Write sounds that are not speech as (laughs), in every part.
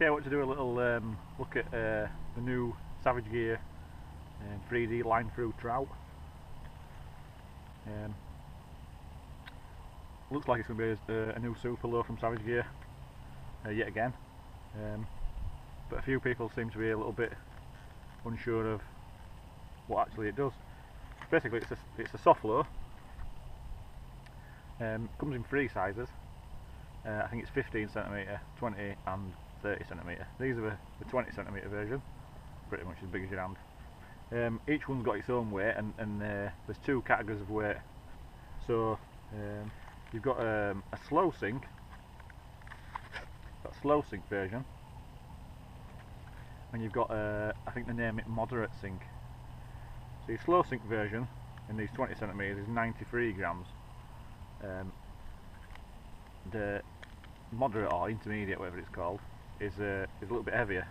Okay, I want to do a little um, look at uh, the new Savage Gear um, 3D line through trout. Um, looks like it's going to be a, a, new super lure from Savage Gear uh, yet again. Um, but a few people seem to be a little bit unsure of what actually it does. Basically, it's a, it's a soft lure. Um, comes in three sizes. Uh, I think it's 15 centimeter, 20, and 30 centimetre. These are the, the 20 centimetre version, pretty much as big as your hand. Um, each one's got its own weight and, and uh, there's two categories of weight. So um, you've got um, a slow sink, that slow sink version, and you've got uh, I think they name it moderate sink. So your slow sink version in these 20 centimetres is 93 grams. Um, the moderate or intermediate, whatever it's called, is uh, is a little bit heavier,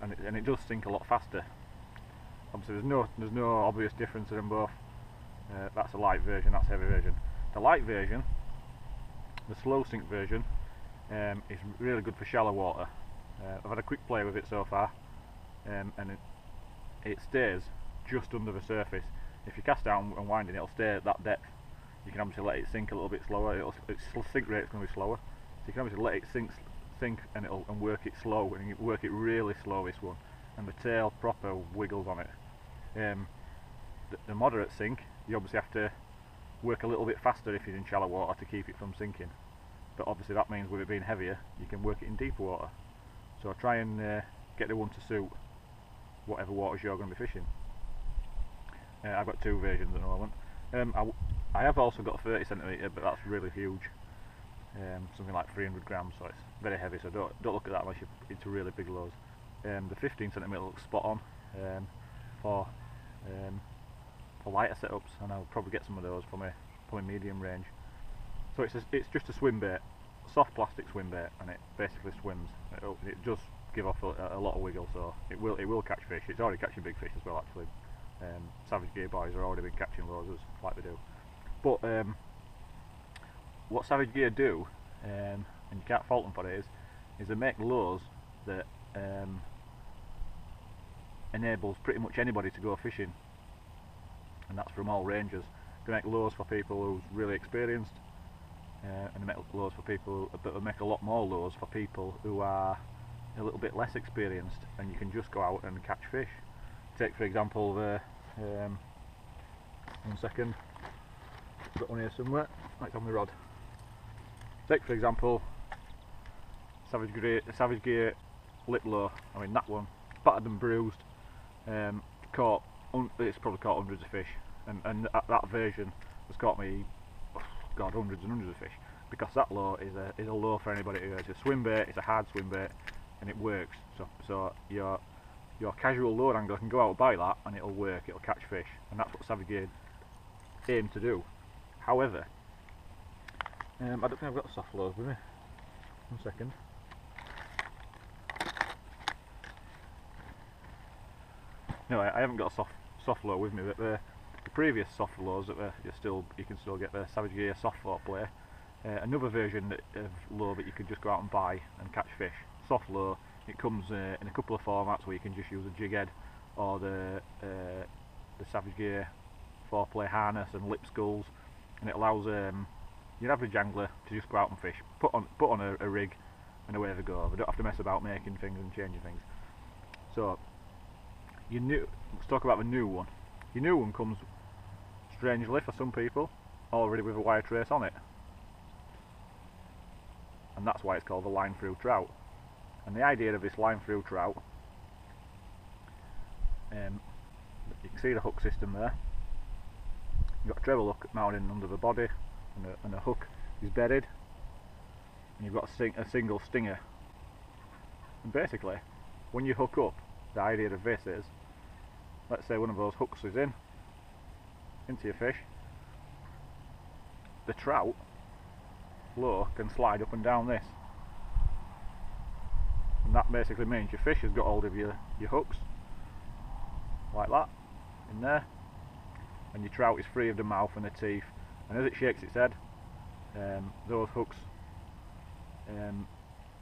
and it, and it does sink a lot faster. Obviously, there's no there's no obvious difference in them both. Uh, that's a light version, that's heavy version. The light version, the slow sink version, um, is really good for shallow water. Uh, I've had a quick play with it so far, um, and it, it stays just under the surface. If you cast down and wind it, it'll stay at that depth. You can obviously let it sink a little bit slower. It'll, its sink rate's going to be slower, so you can obviously let it sink sink and it'll and work it slow and you work it really slow this one. And the tail proper wiggles on it. Um, the, the, moderate sink you obviously have to work a little bit faster if you're in shallow water to keep it from sinking. But obviously that means with it being heavier you can work it in deeper water. So I try and uh, get the one to suit whatever waters you're going to be fishing. Uh, I've got two versions at the moment. Um, I, I have also got 30 centimetre but that's really huge um, something like 300 grams, so it's very heavy. So don't don't look at that unless you're into really big lows. Um, the 15 centimeter looks spot on um, for um, for lighter setups, and I'll probably get some of those for my for my medium range. So it's a, it's just a swim bait, soft plastic swim bait, and it basically swims. It, it does give off a, a, lot of wiggle, so it will it will catch fish. It's already catching big fish as well, actually. Um, Savage Gear boys are already been catching loads like they do, but um, what Savage Gear do, um, and you can't fault them for it, is, is they make lures that um, enables pretty much anybody to go fishing, and that's from all ranges. They make lures for people who's really experienced, uh, and they make lures for people, but they make a lot more lures for people who are a little bit less experienced, and you can just go out and catch fish. Take for example the um, one second, got one here somewhere, like on the rod. Take for example, Savage Gear, Savage Gear lip lure. I mean that one, battered and bruised. Um, caught, it's probably caught hundreds of fish, and and that, that version has caught me, oh God, hundreds and hundreds of fish. Because that lure is a is a lure for anybody who has a swim bait. It's a hard swim bait, and it works. So so your your casual lure angler can go out and buy that, and it'll work. It'll catch fish, and that's what Savage Gear aim to do. However, um, I don't think I've got soft lures with me. One second. No, I, I haven't got a soft soft lure with me, but the, the previous soft lures that you still you can still get the Savage Gear soft lure play. Uh, another version of lure that you can just go out and buy and catch fish. Soft lure. It comes uh, in a couple of formats where you can just use a jig head or the uh, the Savage Gear four play harness and lip sculls, and it allows um, your average angler to just go out and fish, put on put on a, a rig, and away they go. They don't have to mess about making things and changing things. So, your new let's talk about the new one. Your new one comes strangely for some people already with a wire trace on it, and that's why it's called the line through trout. And the idea of this line through trout, um, you can see the hook system there. You've got a treble hook mounted under the body and a, and a hook is bedded. And you've got a, sing, a single stinger. And basically when you hook up the idea of this is let's say one of those hooks is in into your fish. The trout lure can slide up and down this. And that basically means your fish has got hold of your, your hooks like that in there. And your trout is free of the mouth and the teeth and as it shakes its head um, those hooks um,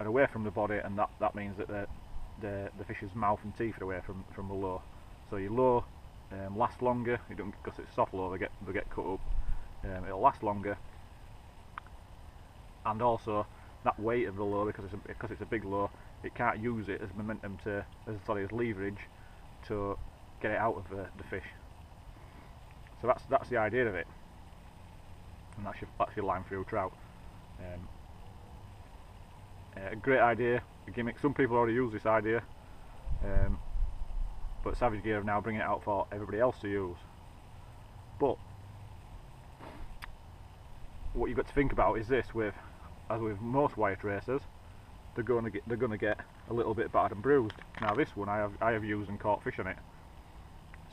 are away from the body, and that, that means that the, the the fish's mouth and teeth are away from from the lure. So your lure um, lasts longer. You don't because it's soft lure, they get they get cut up. Um, it'll last longer, and also that weight of the lure because it's a, because it's a big lure, it can't use it as momentum to as sorry as leverage to get it out of the, the fish. So that's that's the idea of it, and that's your that's your line through trout. Um, a great idea, a gimmick. Some people already use this idea, um, but Savage Gear are now bringing it out for everybody else to use. But what you've got to think about is this: with as with most wire tracers, they're going to get they're going to get a little bit battered and bruised. Now this one I have I have used and caught fish on it.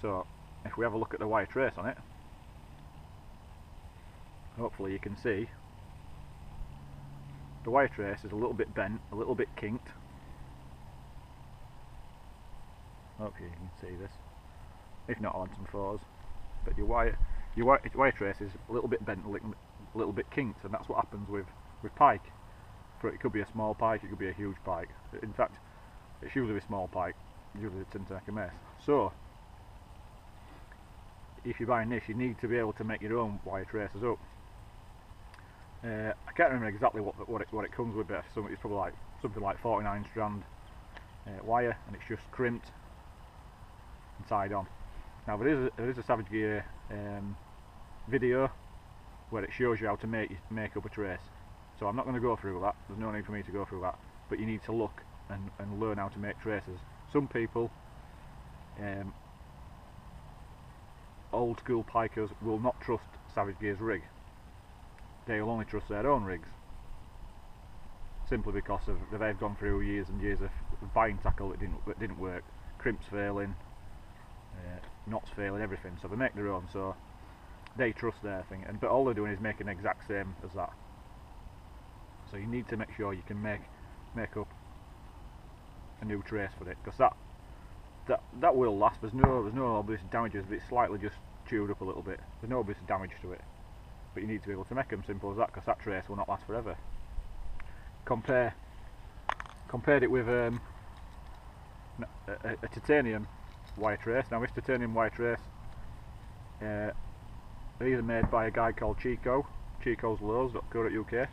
So if we have a look at the wire trace on it, hopefully you can see the wire trace is a little bit bent, a little bit kinked. Hopefully you can see this. If not, add some photos. But your wire, your wire, wire trace is a little bit bent, a little, a little bit kinked, and that's what happens with with pike. For it could be a small pike, it could be a huge pike. In fact, it's usually a small pike, usually a Tintanecker mess. So, if you're buying this, you need to be able to make your own wire traces up. Uh, I can't remember exactly what what it, what it comes with, but it's probably like something like 49 strand uh, wire, and it's just crimped and tied on. Now there is a, there is a Savage Gear um, video where it shows you how to make make up a trace. So I'm not going to go through that. There's no need for me to go through that. But you need to look and, and learn how to make traces. Some people, um, old school pikers, will not trust Savage Gear's rig they'll only trust their own rigs simply because of they've gone through years and years of buying tackle that didn't that didn't work, crimps failing, uh, knots failing, everything. So they make their own. So they trust their thing, and but all they're doing is making the exact same as that. So you need to make sure you can make make up a new trace for it, because that that that will last. There's no there's no obvious damages, but it's slightly just chewed up a little bit. There's no obvious damage to it but you need to be able to make them simple as that because that trace will not last forever. Compare compared it with um, a, a, titanium wire trace. Now this titanium wire trace, uh, these are made by a guy called Chico, Chico's UK,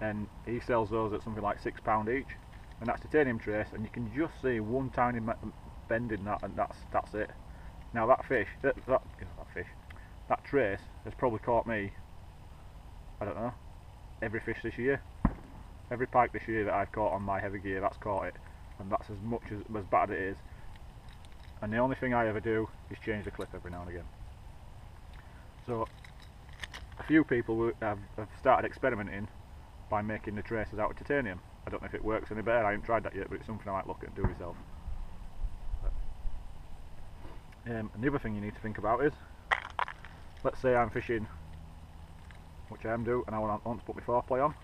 and he sells those at something like six pound each, and that's titanium trace, and you can just see one tiny bend in that, and that's that's it. Now that fish, that, that, that fish, that trace has probably caught me I don't know, every fish this year. Every pike this year that I've caught on my heavy gear, that's caught it. And that's as much as, as bad as it is. And the only thing I ever do is change the clip every now and again. So, a few people have, have started experimenting by making the traces out of titanium. I don't know if it works any better, I haven't tried that yet, but it's something I might look at and do myself. Um, and the other thing you need to think about is, let's say I'm fishing which I am do, and I want, to put my 4-play on.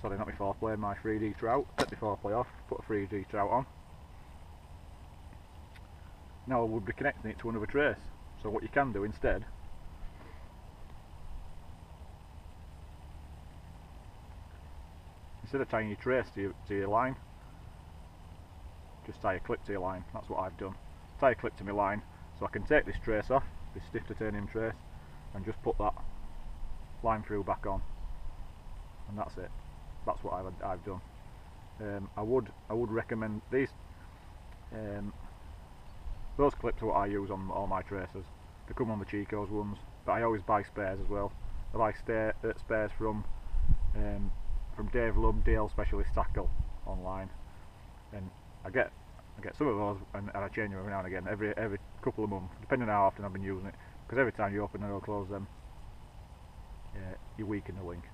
Sorry, not my 4-play, my 3D trout. Take my 4-play off, put a 3D trout on. Now I would be connecting it to another trace. So what you can do instead instead of tying your trace to your, to your line just tie a clip to your line that's what I've done tie a clip to my line so I can take this trace off this stiff titanium trace and just put that line through back on. And that's it. That's what I've, I've done. Um, I would I would recommend these um, those clips are what I use on all my tracers. They come on the Chico's ones but I always buy spares as well. I buy uh, spares from um, from Dave Lum Dale Specialist Tackle online. And I get I get some of those and, and I change them every now and again every every couple of months depending on how often I've been using it. Because every time you open them or close them uh, you weaken the link.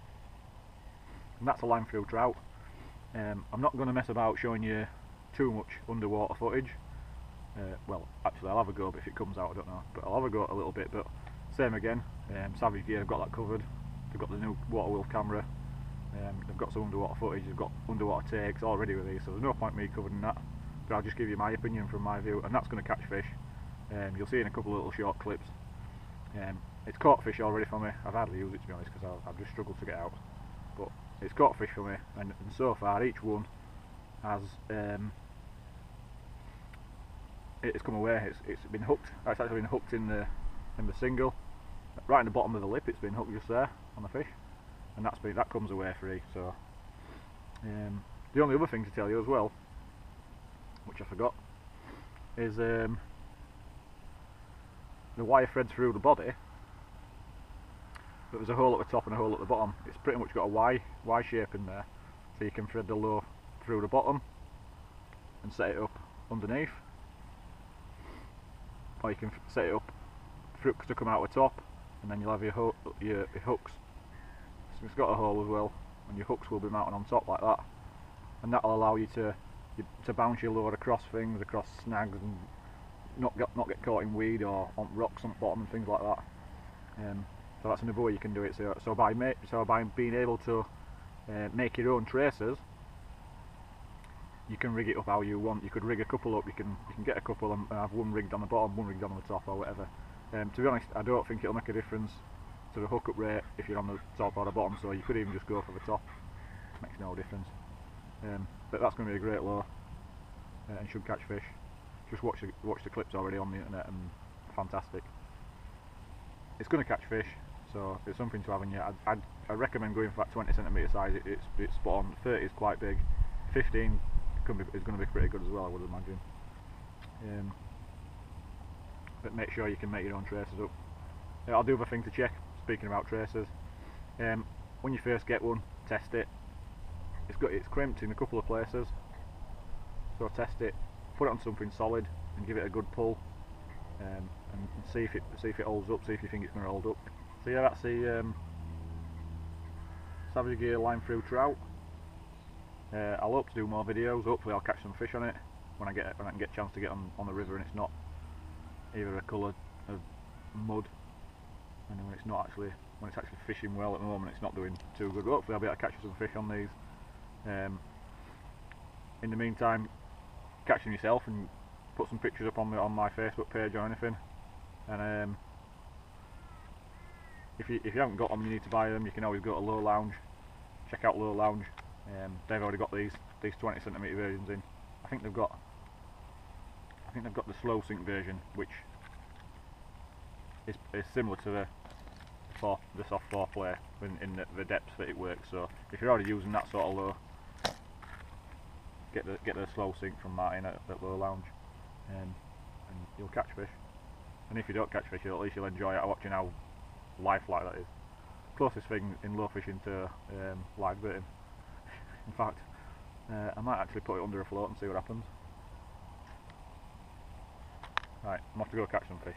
And that's a line through trout. Um, I'm not going to mess about showing you too much underwater footage. Uh, well, actually I'll have a go, but if it comes out I don't know. But I'll have a go a little bit, but same again. Um, Savage Gear have got that covered. They've got the new Waterwolf camera. Um, they've got some underwater footage, they've got underwater takes already with these, so there's no point me covering that. But I'll just give you my opinion from my view, and that's going to catch fish. Um, you'll see in a couple of little short clips. Um, it's caught fish already for me. I've hardly used it to be honest because I've, just struggled to get out. But it's caught fish for me, and, and so far each one has um, it- it's come away. It's it's been hooked. It's actually been hooked in the in the single, right in the bottom of the lip. It's been hooked just there on the fish, and that's been that comes away free. So um, the only other thing to tell you as well, which I forgot, is um, the wire thread through the body. But there's a hole at the top and a hole at the bottom. It's pretty much got a Y Y shape in there, so you can thread the lure through the bottom and set it up underneath, or you can set it up it to come out the top, and then you'll have your, ho- your, your hooks. So it's got a hole as well, and your hooks will be mounted on top like that, and that'll allow you to you, to bounce your lure across things, across snags, and not get not get caught in weed or on rocks on the bottom and things like that. Um, so that's another way you can do it. So, so by ma- so by being able to uh, make your own tracers, you can rig it up how you want. You could rig a couple up. You can you can get a couple and have one rigged on the bottom, one rigged on the top, or whatever. Um, to be honest, I don't think it'll make a difference to the hookup rate if you're on the top or the bottom. So you could even just go for the top. Makes no difference. Um, but that's going to be a great lure uh, and should catch fish. Just watch the watch the clips already on the internet and fantastic. It's going to catch fish, so it's something to have in your. I'd, I'd, I recommend going for that 20 centimeter size. It, it's it's spot on. 30 is quite big. 15 could be, is going to be pretty good as well, I would imagine. Um, but make sure you can make your own traces up. I'll do other thing to check. Speaking about traces. um, when you first get one, test it. It's got it's crimped in a couple of places, so test it. Put it on something solid and give it a good pull, um, and, and see if it see if it holds up. See if you think it's going to hold up. So yeah, that's the um, Savage Gear line through trout. Uh, I'll hope to do more videos. Hopefully, I'll catch some fish on it when I get when I can get a chance to get on on the river and it's not either a colour of mud, and when it's not actually when it's actually fishing well at the moment, it's not doing too good. Hopefully, I'll be able to catch some fish on these. Um, in the meantime, catch them yourself and put some pictures up on the, on my Facebook page or anything. And um, if you if you haven't got them, you need to buy them. You can always go to Lure Lounge, check out Lure Lounge. Um, they've already got these these 20 centimeter versions in. I think they've got I think they've got the slow sink version, which is, is similar to the for the soft four play in, in the, the depths that it works. So if you're already using that sort of low, get the get the slow sink from Martin at, at Lure Lounge, um, and you'll catch fish. And if you don't catch fish, at least you'll enjoy it watching how lifelike that is. Closest thing in low fishing to um, live baiting. (laughs) in fact, uh, I might actually put it under a float and see what happens. Right, I'm off to go catch some fish.